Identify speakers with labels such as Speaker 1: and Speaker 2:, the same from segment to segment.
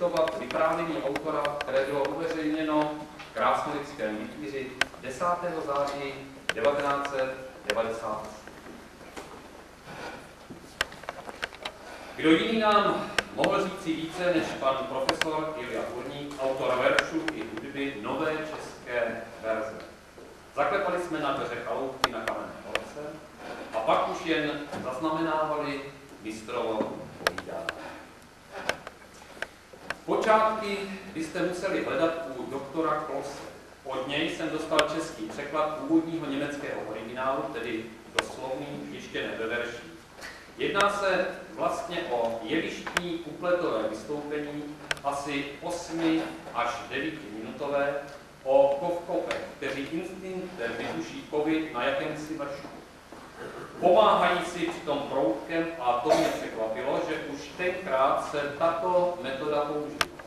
Speaker 1: citovat vyprávění autora, které bylo uveřejněno v Krásnolickém výtíři 10. září 1990. Kdo jiný nám mohl říci více než pan profesor Ilja Hurník, autor veršů i hudby nové české verze. Zaklepali jsme na dveře chaloupky na kamenné horce a pak už jen zaznamenávali mistrovo povídání. Počátky byste museli hledat u doktora Klose. Od něj jsem dostal český překlad původního německého originálu, tedy doslovný, ještě ve verších. Jedná se vlastně o jevištní kupletové vystoupení, asi 8 až 9 minutové, o kovkopech, kteří instinktem vytuší kovy na jakémsi vršku. Pomáhají si přitom proutkem a to mě překvapilo, že už tenkrát se tato metoda používá.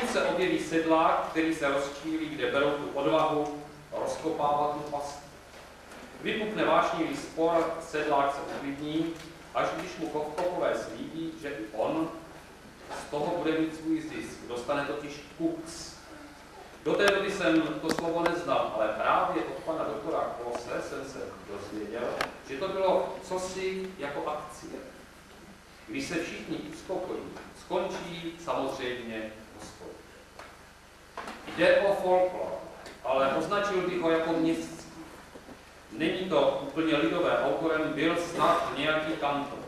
Speaker 1: Tu se objeví sedlák, který se rozčílí, kde berou tu odvahu rozkopávat tu pastu. Vypukne vášnivý spor, sedlák se uklidní, až když mu kovkopové slíbí, že i on z toho bude mít svůj zisk. Dostane totiž kuks. Do té doby jsem to slovo neznal, ale právě od pana doktora Klose jsem se dozvěděl, že to bylo cosi jako akcie. Když se všichni uspokojí, skončí samozřejmě hospod. Jde o folklor, ale označil bych ho jako městský. Není to úplně lidové, autorem byl snad nějaký kantor.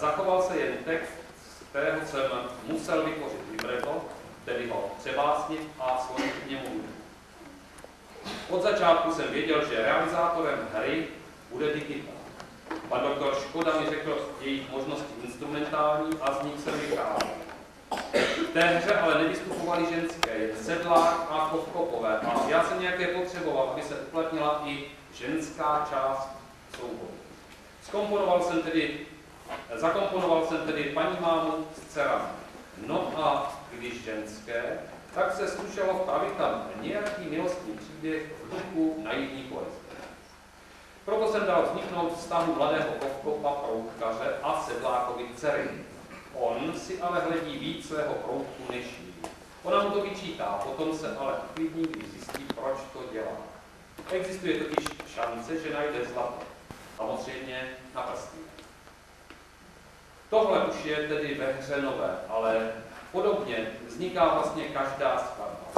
Speaker 1: Zachoval se jen text, z kterého jsem musel vytvořit libreto, tedy ho přebásnit a složit k němu Od začátku jsem věděl, že realizátorem hry bude digitál. Pan doktor Škoda mi řekl jejich možnosti instrumentální a z nich se vycházel. V té hře ale nevystupovaly ženské, jen sedlák a kovkopové. A já jsem nějaké potřeboval, aby se uplatnila i ženská část souboru. Skomponoval jsem tedy, zakomponoval jsem tedy paní mámu s dcerami. No a když ženské, tak se slušelo vpravit tam nějaký milostný příběh v duchu naivní poezie. Proto jsem dal vzniknout vztahu mladého kovkopa proutkaře a sedlákovi dcery. On si ale hledí víc svého proutku než jí. Ona mu to vyčítá, potom se ale uklidní, když zjistí, proč to dělá. Existuje totiž šance, že najde zlato. Samozřejmě na prstí. Tohle už je tedy ve hře nové, ale podobně vzniká vlastně každá skladba.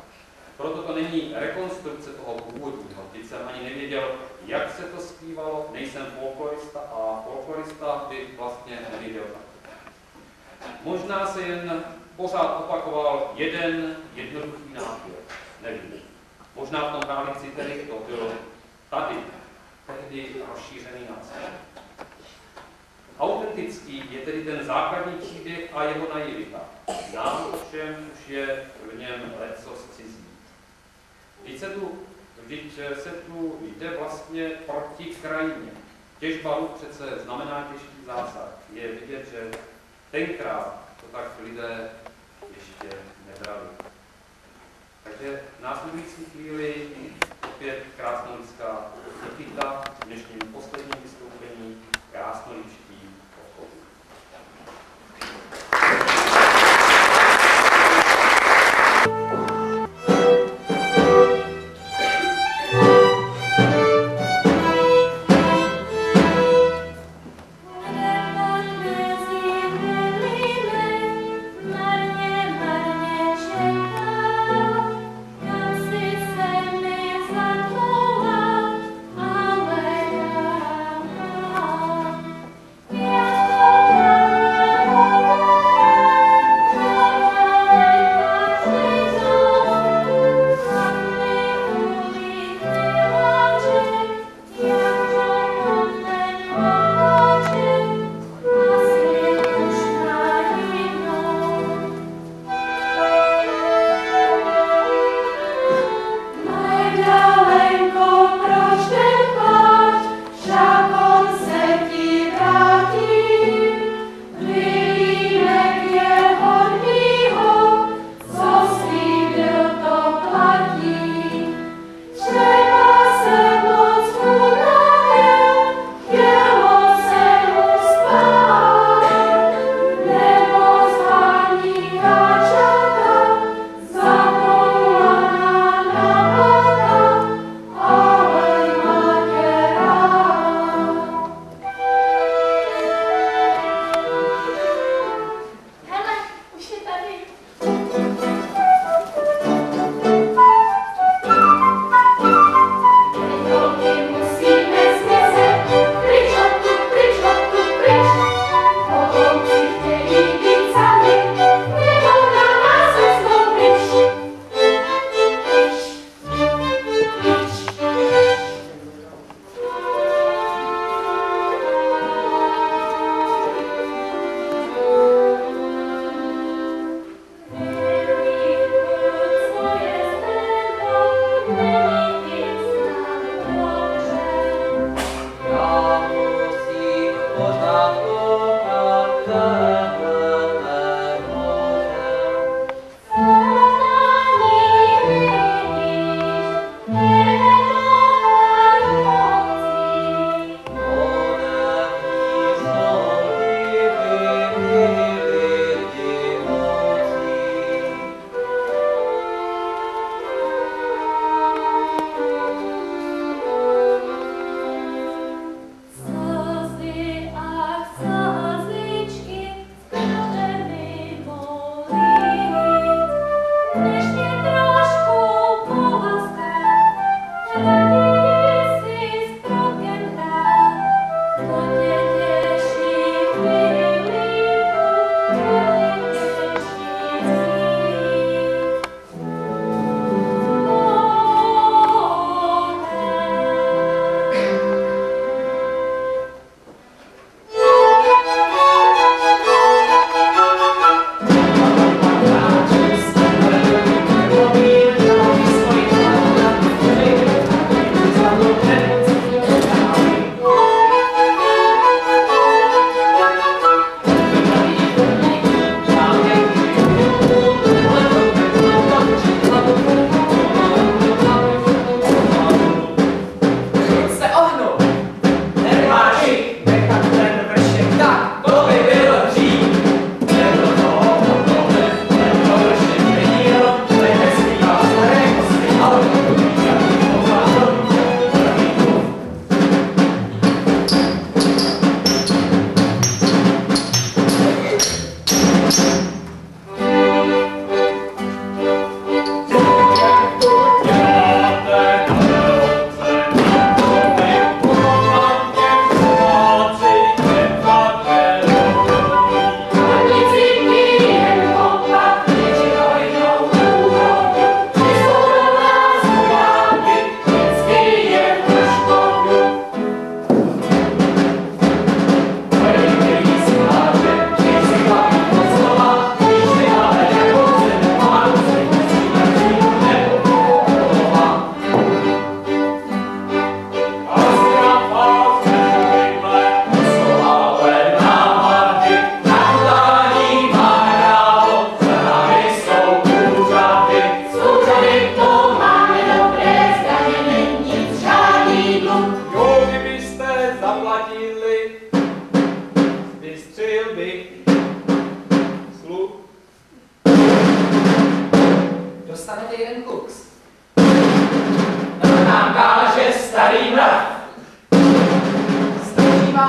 Speaker 1: Proto to není rekonstrukce toho původního. Teď jsem ani nevěděl, jak se to zpívalo, nejsem folklorista a folklorista by vlastně nevěděl Možná se jen pořád opakoval jeden jednoduchý nápěv. Nevím. Možná v tom hráli citery, to bylo tady, tehdy rozšířený nástroj. Autentický je tedy ten základní příběh a jeho naivita. Nám všem už je v něm leco cizí. Vždyť se tu, vždyť se tu jde vlastně proti krajině. Těžba rud přece znamená těžký zásah. Je vidět, že tenkrát to tak lidé ještě nebrali. Takže následující chvíli opět krásnolická Nikita v dnešním posledním vystoupení krásnoličí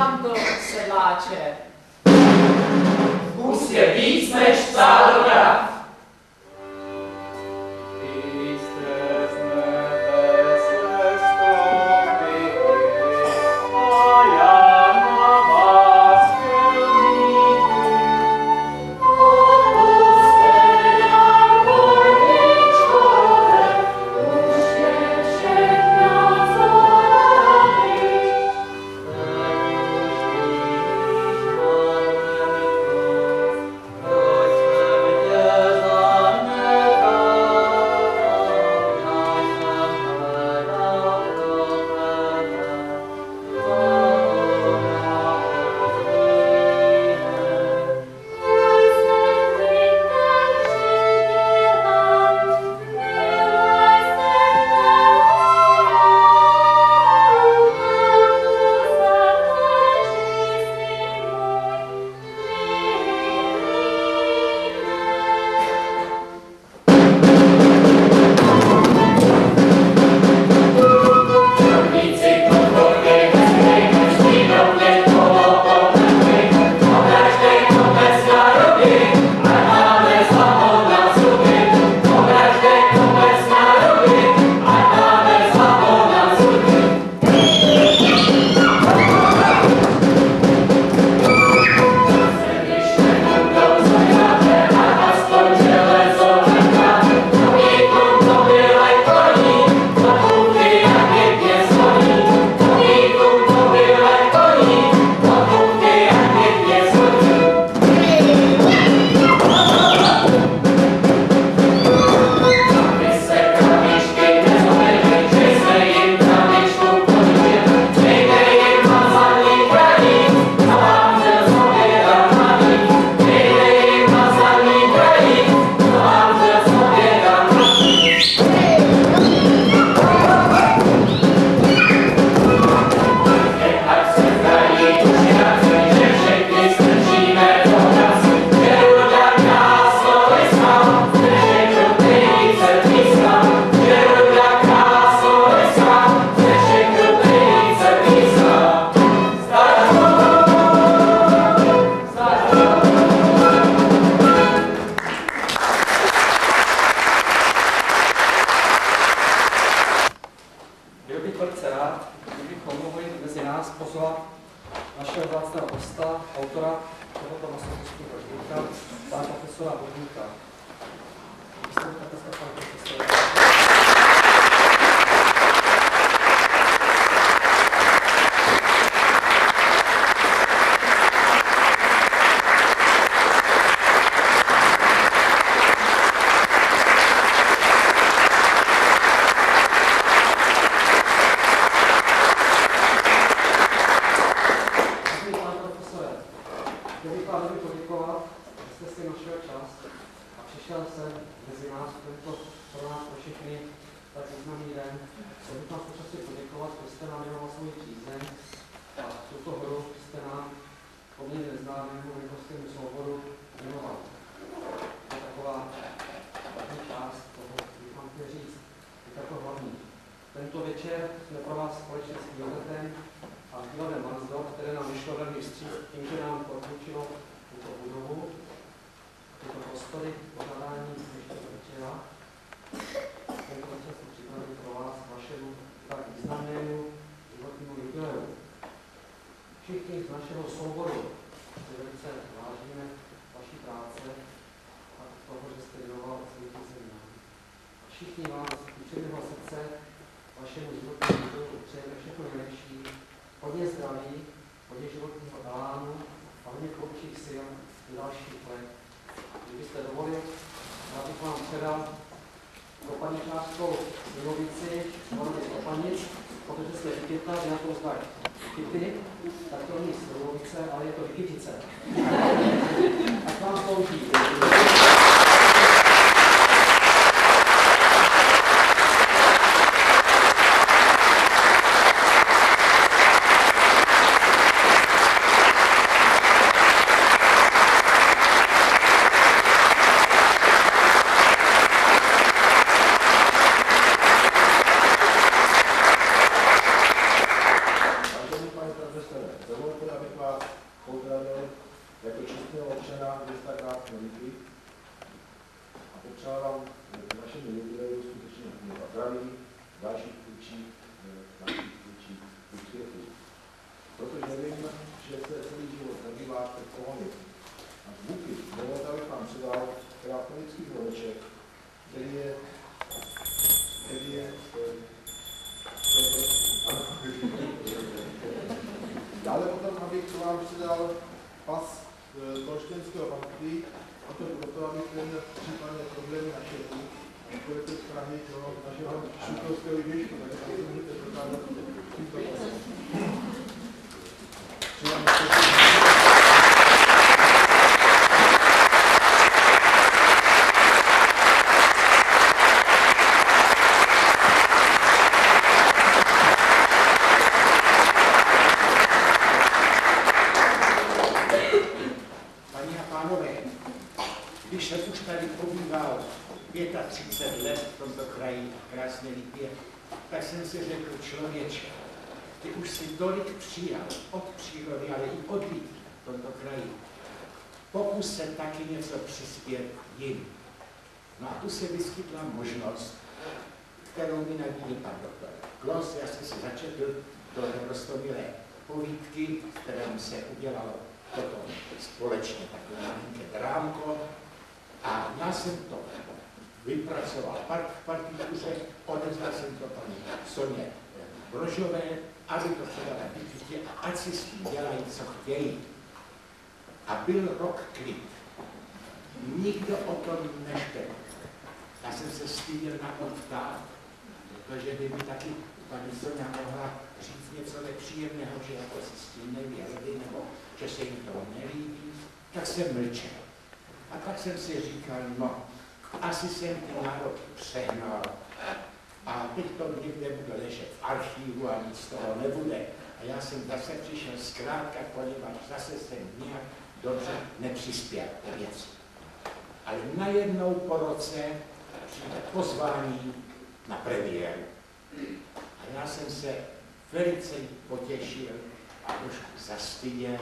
Speaker 2: Vám to, sedláče.
Speaker 3: Kus je víc než psal mrav.
Speaker 4: prostory o zadání ještě určena. Pro vás vašemu tak významnému životnímu jubileu. Všichni z našeho souboru si velice vážíme vaší práce a toho, že jste věnoval celý seminář. Všichni vás
Speaker 3: účinného srdce vašemu životnímu jubileu přejeme všechno nejlepší, hodně zdraví, hodně životního
Speaker 4: a hodně koučích sil dalších kdybyste dovolil, já bych vám předal kopaničářskou milovici Horny
Speaker 3: Kopanic, protože jste vykytla to znak kyty, tak to není milovice, ale
Speaker 4: je to vykytice. Tak vám slouží. Zvoneček, který je, který je, Dále potom, abych vám předal pas eh, Tolštenského panství, a to proto, abych neměl případně problémy na šefu, ačkoliv to z Prahy, do našeho šukovského výběžku, takže tam můžete prokázat tímto pasem. Přeji vám štěstí.
Speaker 5: Paní a pánové, když jsem už tady pobýval 35 let v tomto kraji, krásné Lípě, tak jsem si řekl, člověče, ty už si tolik přijal od přírody, ale i od lidí v tomto kraji. Pokus se taky něco přispět jim. No a tu se vyskytla možnost, kterou mi nabídl pan doktor Klos. Já jsem si začetl do rostomilé povídky, kterým se udělalo toto společně takové malinké drámko. A já jsem to vypracoval part, v partituře, odevzdal jsem to paní Soně Brožové, aby to předala dítě a ať si s tím dělají, co chtějí. A byl rok klid. Nikdo o tom neštěl. Já jsem se styděl na to ptát, protože by mi taky paní Sonia mohla říct něco nepříjemného, že jako si s tím nevěděli, nebo že se jim to nelíbí, tak jsem mlčel. A tak jsem si říkal, no, asi jsem ty nároky přehnal. A teď to někde bude ležet v archivu a nic z toho nebude. A já jsem zase přišel zkrátka, poněvadž zase jsem nějak dobře nepřispěl té věci. Ale najednou po roce přijde pozvání na premiéru. A já jsem se velice potěšil a trošku zastyděl.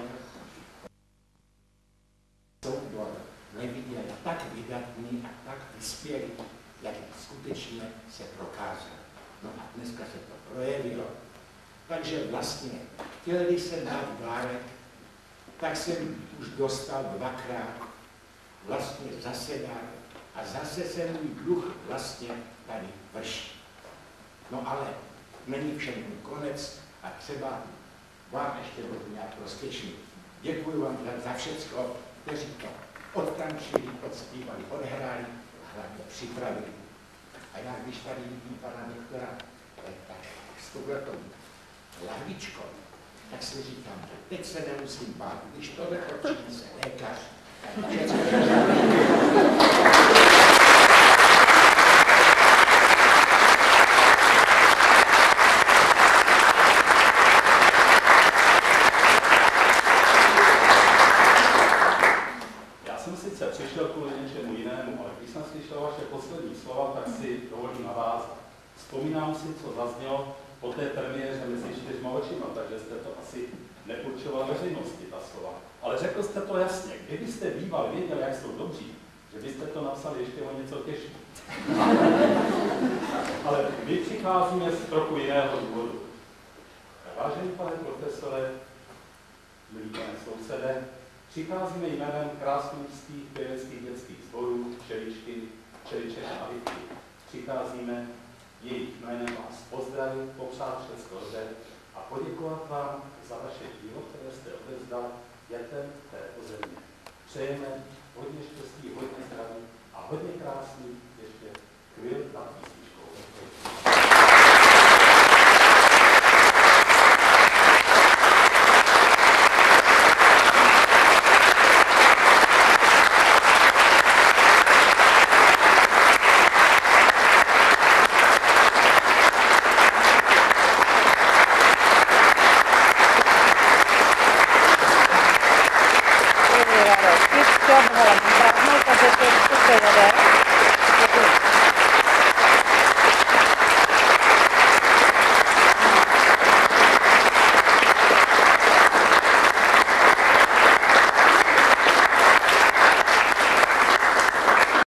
Speaker 5: Soubor neviděl tak vydatný a tak vyspělý, jak skutečně se prokázal. No a dneska se to projevilo. Takže vlastně, chtěl jsem dát dárek, tak jsem už dostal dvakrát vlastně zase dárek. A zase se můj dluh vlastně tady vrší. No ale není všem konec a třeba vám ještě budu nějak prospěšný. Děkuji vám za, za všecko, kteří to odtančili, odspívali, odhráli a hlavně připravili. A já, když tady vidím pana doktora, eh, tak s touhletou lahvičkou, tak si říkám, teď se nemusím bát, když tohle přinese lékař, tak
Speaker 6: nacházíme z trochu jiného důvodu. Vážený pane profesore, milí pane sousede, přicházíme jménem krásnůvských pěveckých dětských sborů Čeličky, Čeliček a Vitky. Přicházíme jejich jménem vás pozdravit, popřát všechno dobře a poděkovat vám za vaše dílo, které jste odevzdal dětem této země. Přejeme hodně štěstí, hodně zdraví a hodně krásných ještě chvíl na písničkou.